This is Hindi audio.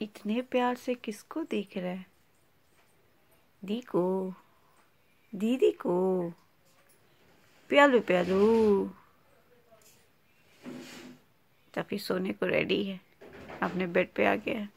इतने प्यार से किसको देख रहा है? दी को दीदी को। प्यालू प्यालू। तभी सोने को रेडी है। अपने बेड पे आ गया है।